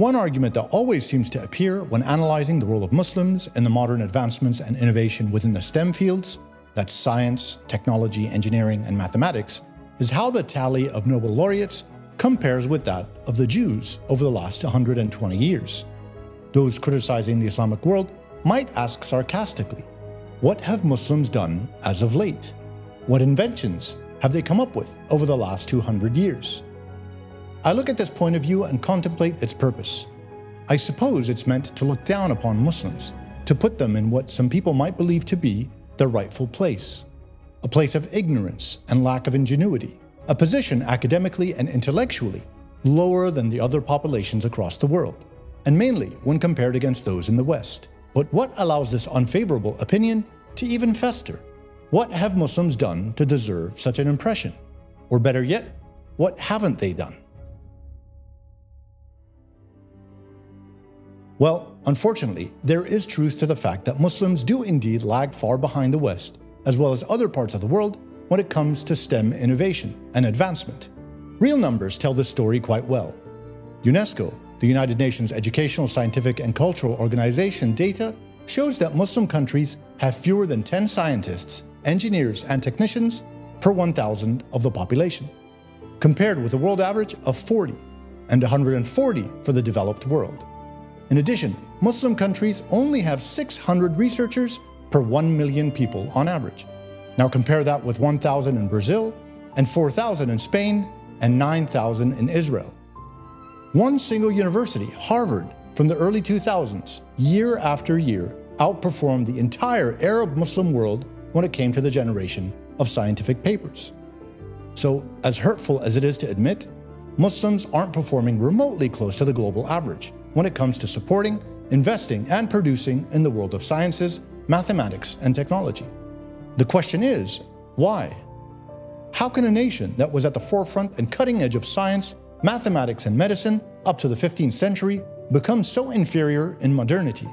One argument that always seems to appear when analyzing the role of Muslims in the modern advancements and innovation within the STEM fields that's science, technology, engineering, and mathematics is how the tally of Nobel laureates compares with that of the Jews over the last 120 years. Those criticizing the Islamic world might ask sarcastically, what have Muslims done as of late? What inventions have they come up with over the last 200 years? I look at this point of view and contemplate its purpose. I suppose it's meant to look down upon Muslims, to put them in what some people might believe to be their rightful place. A place of ignorance and lack of ingenuity, a position academically and intellectually lower than the other populations across the world, and mainly when compared against those in the West. But what allows this unfavorable opinion to even fester? What have Muslims done to deserve such an impression? Or better yet, what haven't they done? Well, unfortunately, there is truth to the fact that Muslims do indeed lag far behind the West, as well as other parts of the world, when it comes to STEM innovation and advancement. Real numbers tell this story quite well. UNESCO, the United Nations Educational, Scientific and Cultural Organization data shows that Muslim countries have fewer than 10 scientists, engineers, and technicians per 1,000 of the population, compared with a world average of 40 and 140 for the developed world. In addition, Muslim countries only have 600 researchers per 1 million people on average. Now compare that with 1,000 in Brazil, and 4,000 in Spain, and 9,000 in Israel. One single university, Harvard, from the early 2000s, year after year, outperformed the entire Arab Muslim world when it came to the generation of scientific papers. So, as hurtful as it is to admit, Muslims aren't performing remotely close to the global average when it comes to supporting, investing, and producing in the world of sciences, mathematics, and technology. The question is, why? How can a nation that was at the forefront and cutting edge of science, mathematics, and medicine up to the 15th century become so inferior in modernity?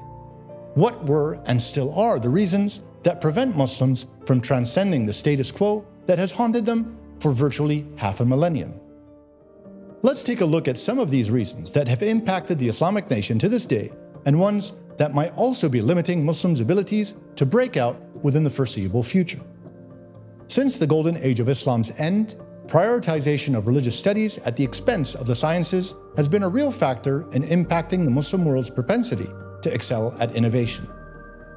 What were and still are the reasons that prevent Muslims from transcending the status quo that has haunted them for virtually half a millennium? Let's take a look at some of these reasons that have impacted the Islamic nation to this day and ones that might also be limiting Muslims' abilities to break out within the foreseeable future. Since the golden age of Islam's end, prioritization of religious studies at the expense of the sciences has been a real factor in impacting the Muslim world's propensity to excel at innovation.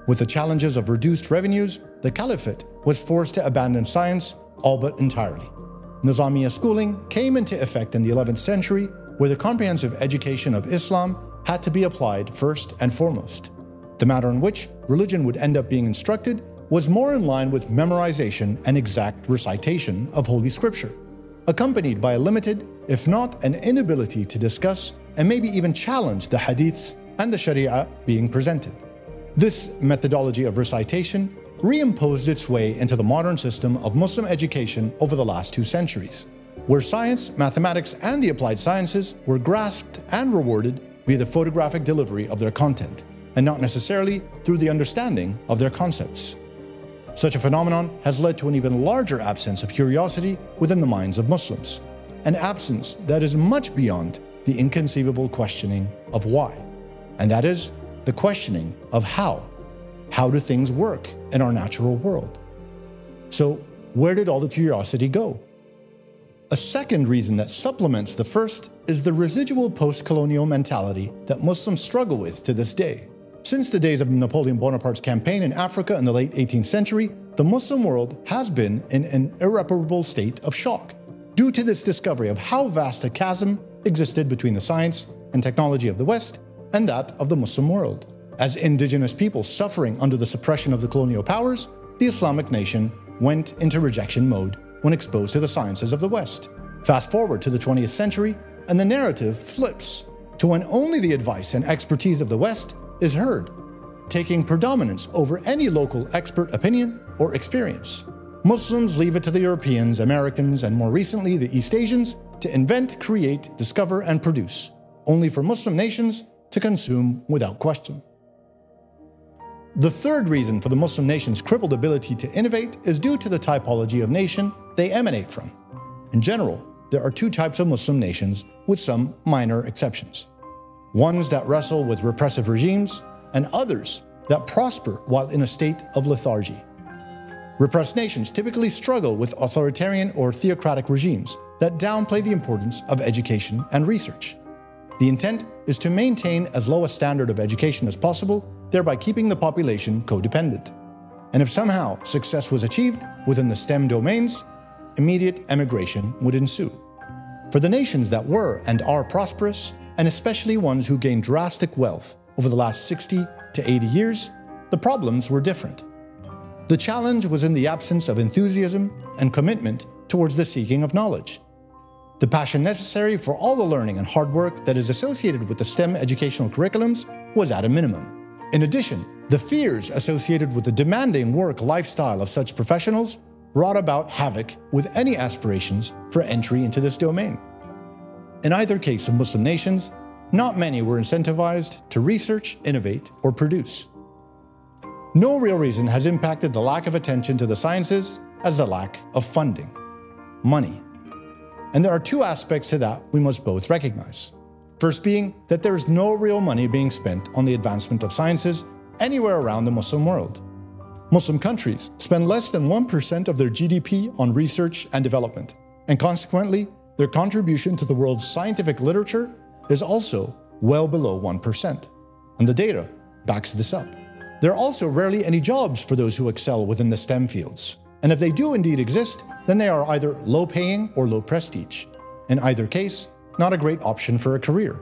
With the challenges of reduced revenues, the caliphate was forced to abandon science all but entirely. Nizamiya schooling came into effect in the 11th century, where the comprehensive education of Islam had to be applied first and foremost. The manner in which religion would end up being instructed was more in line with memorization and exact recitation of Holy Scripture, accompanied by a limited, if not an inability to discuss and maybe even challenge the hadiths and the sharia being presented. This methodology of recitation reimposed its way into the modern system of Muslim education over the last two centuries, where science, mathematics, and the applied sciences were grasped and rewarded via the photographic delivery of their content, and not necessarily through the understanding of their concepts. Such a phenomenon has led to an even larger absence of curiosity within the minds of Muslims, an absence that is much beyond the inconceivable questioning of why, and that is the questioning of how. How do things work in our natural world? So, where did all the curiosity go? A second reason that supplements the first is the residual post colonial mentality that Muslims struggle with to this day. Since the days of Napoleon Bonaparte's campaign in Africa in the late 18th century, the Muslim world has been in an irreparable state of shock due to this discovery of how vast a chasm existed between the science and technology of the West and that of the Muslim world. As indigenous people suffering under the suppression of the colonial powers, the Islamic nation went into rejection mode when exposed to the sciences of the West. Fast forward to the 20th century, and the narrative flips to when only the advice and expertise of the West is heard, taking predominance over any local expert opinion or experience. Muslims leave it to the Europeans, Americans, and more recently the East Asians to invent, create, discover, and produce, only for Muslim nations to consume without question. The third reason for the Muslim nation's crippled ability to innovate is due to the typology of nation they emanate from. In general, there are two types of Muslim nations, with some minor exceptions. ones that wrestle with repressive regimes, and others that prosper while in a state of lethargy. Repressed nations typically struggle with authoritarian or theocratic regimes that downplay the importance of education and research. The intent is to maintain as low a standard of education as possible, thereby keeping the population codependent. And if somehow success was achieved within the STEM domains, immediate emigration would ensue. For the nations that were and are prosperous, and especially ones who gained drastic wealth over the last 60 to 80 years, the problems were different. The challenge was in the absence of enthusiasm and commitment towards the seeking of knowledge. The passion necessary for all the learning and hard work that is associated with the STEM educational curriculums was at a minimum. In addition, the fears associated with the demanding work lifestyle of such professionals brought about havoc with any aspirations for entry into this domain. In either case of Muslim nations, not many were incentivized to research, innovate, or produce. No real reason has impacted the lack of attention to the sciences as the lack of funding, money. And there are two aspects to that we must both recognize. First being that there is no real money being spent on the advancement of sciences anywhere around the Muslim world. Muslim countries spend less than 1% of their GDP on research and development, and consequently, their contribution to the world's scientific literature is also well below 1%. And the data backs this up. There are also rarely any jobs for those who excel within the STEM fields, and if they do indeed exist, then they are either low paying or low prestige. In either case, not a great option for a career.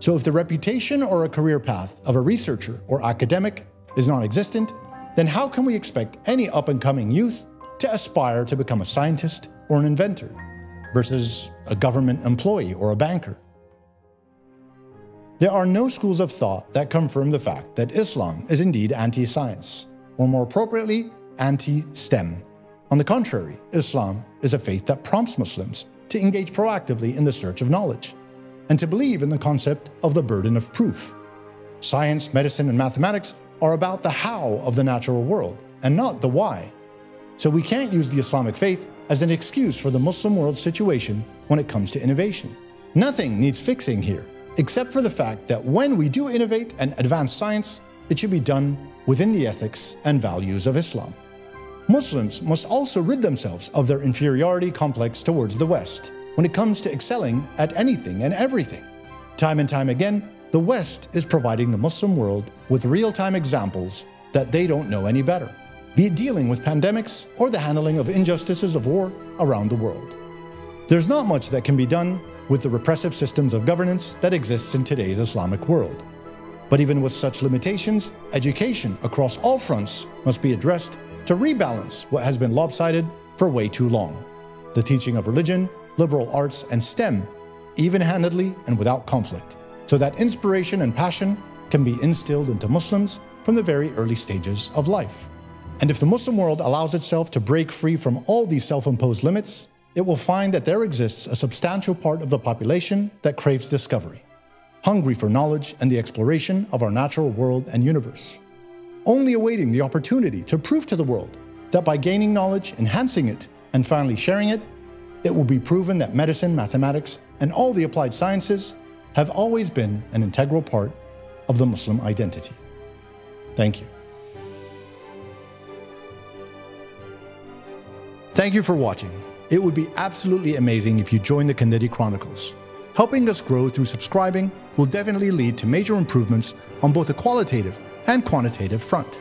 So if the reputation or a career path of a researcher or academic is non-existent, then how can we expect any up-and-coming youth to aspire to become a scientist or an inventor versus a government employee or a banker? There are no schools of thought that confirm the fact that Islam is indeed anti-science, or more appropriately, anti-STEM. On the contrary, Islam is a faith that prompts Muslims to engage proactively in the search of knowledge and to believe in the concept of the burden of proof. Science, medicine, and mathematics are about the how of the natural world and not the why. So we can't use the Islamic faith as an excuse for the Muslim world's situation when it comes to innovation. Nothing needs fixing here, except for the fact that when we do innovate and advance science, it should be done within the ethics and values of Islam. Muslims must also rid themselves of their inferiority complex towards the West when it comes to excelling at anything and everything. Time and time again, the West is providing the Muslim world with real-time examples that they don't know any better, be it dealing with pandemics or the handling of injustices of war around the world. There's not much that can be done with the repressive systems of governance that exists in today's Islamic world. But even with such limitations, education across all fronts must be addressed to rebalance what has been lopsided for way too long. The teaching of religion, liberal arts, and STEM, even-handedly and without conflict, so that inspiration and passion can be instilled into Muslims from the very early stages of life. And if the Muslim world allows itself to break free from all these self-imposed limits, it will find that there exists a substantial part of the population that craves discovery, hungry for knowledge and the exploration of our natural world and universe only awaiting the opportunity to prove to the world that by gaining knowledge, enhancing it, and finally sharing it, it will be proven that medicine, mathematics, and all the applied sciences have always been an integral part of the Muslim identity. Thank you. Thank you for watching. It would be absolutely amazing if you joined the Kandari Chronicles. Helping us grow through subscribing will definitely lead to major improvements on both a qualitative and quantitative front.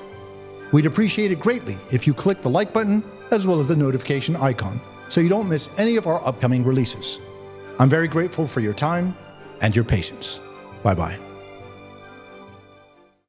We'd appreciate it greatly if you click the like button as well as the notification icon so you don't miss any of our upcoming releases. I'm very grateful for your time and your patience. Bye bye.